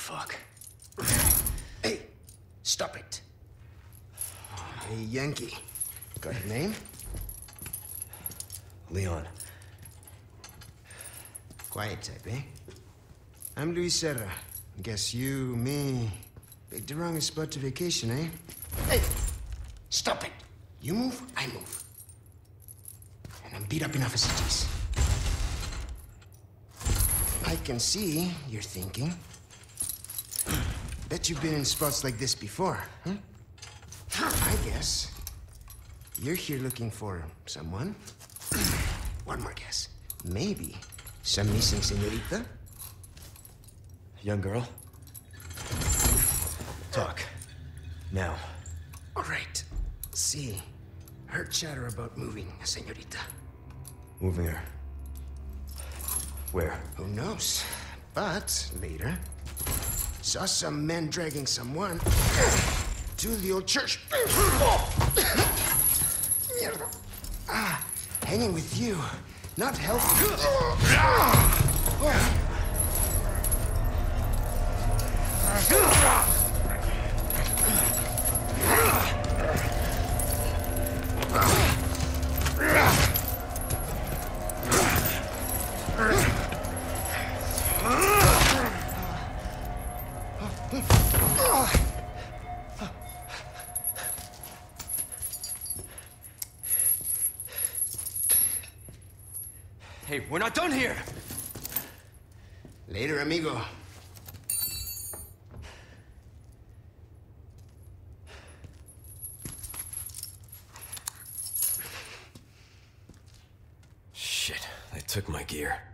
fuck? Hey, stop it. Hey, Yankee. Got a name? Leon. Quiet type, eh? I'm Luis Sera. Guess you, me, picked the wrongest spot to vacation, eh? Hey! Stop it! You move, I move. And I'm beat up enough as it is. I can see you're thinking. Bet you've been in spots like this before, huh? I guess. You're here looking for someone? One more guess. Maybe some missing senorita? Young girl? Talk. Now. All right. See, heard chatter about moving, senorita. Moving her. Where? Who knows? But later, saw some men dragging someone to the old church. ah, hanging with you, not healthy. Hey, we're not done here! Later, amigo. Shit, they took my gear.